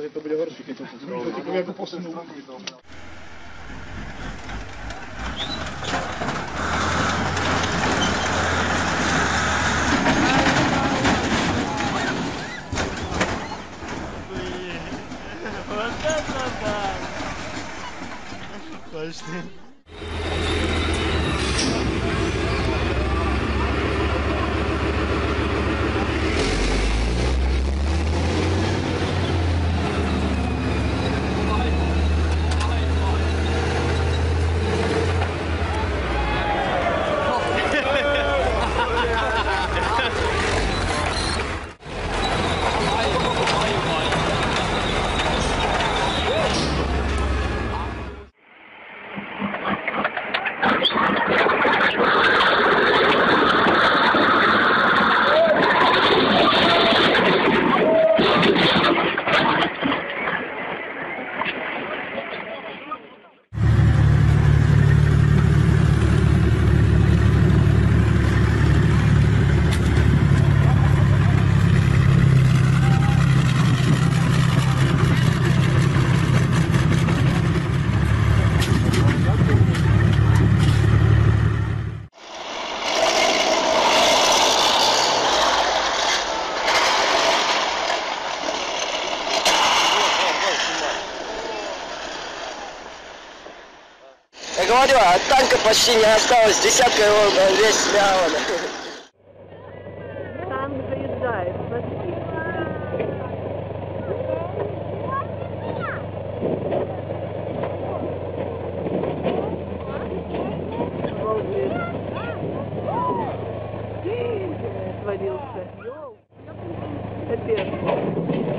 pokaże, to będzie horszy, kiedy to jak go posunął. Gostei. Я говорю, от танка почти не осталось, десятка его на весь смяло. Танк заезжает, смотри. Отвалился. Капец.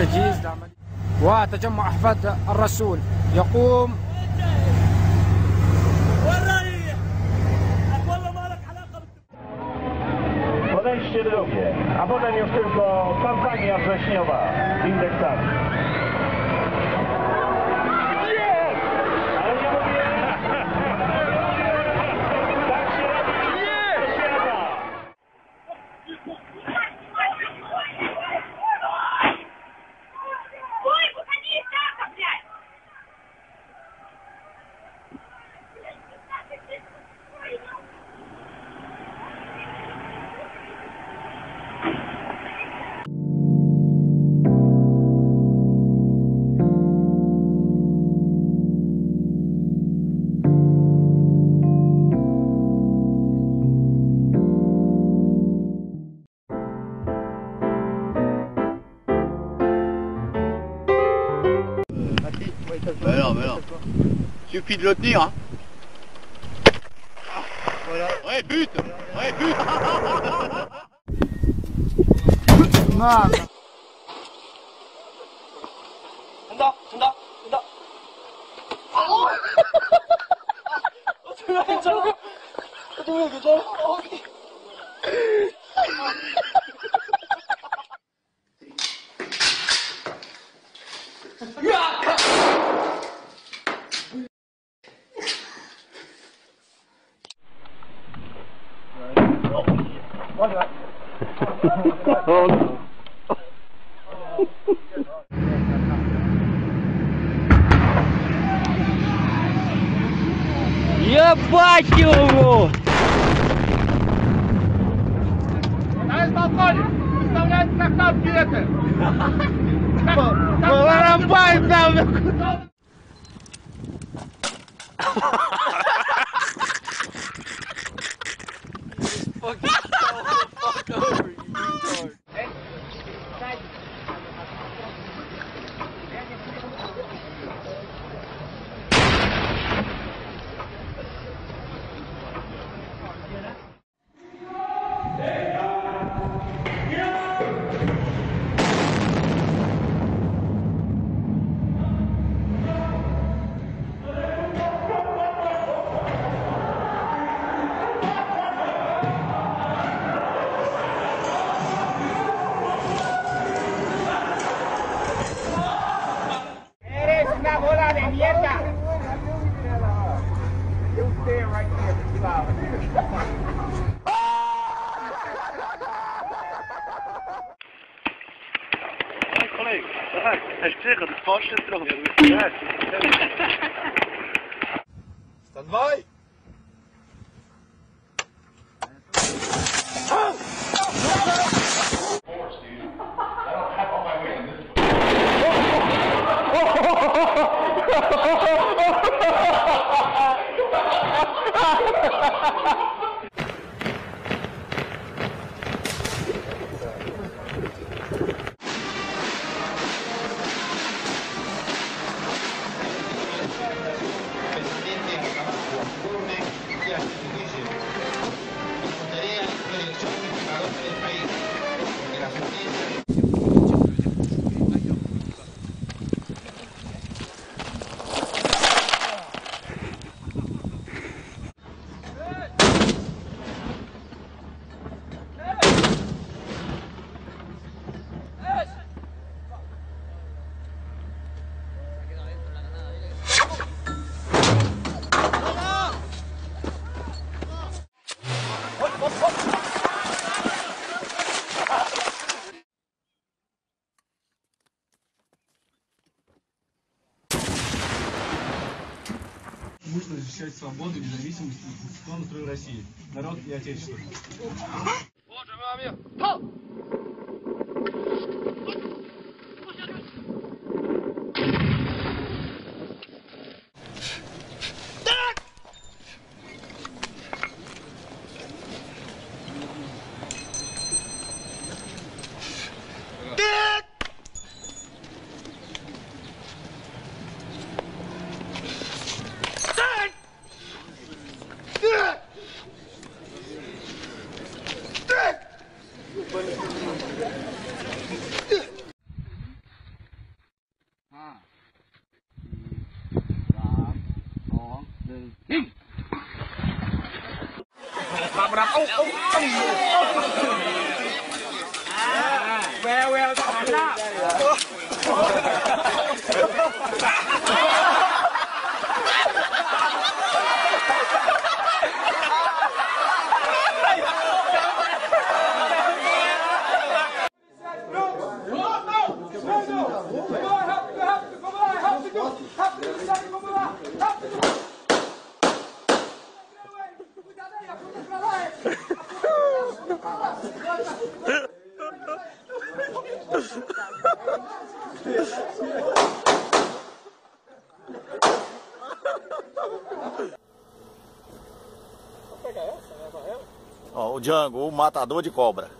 لعملية وتجمع أحفاد الرسول يقوم Podejście drugie, a potem już tylko kampania wrześniowa, indeksacja. Bah non, bah non. Suffit de le tenir, hein. Voilà. Ouais, but Ouais, but Mal Fonda, Tu m'as fait Ебать его! Барабай там! Kollege, Cześć Krzychu, to tworzy zdrowie. Standby! Защищать свободу, независимость и конституционный строй России, народ и отечество. Where will the? Ó, o Django, o matador de cobra.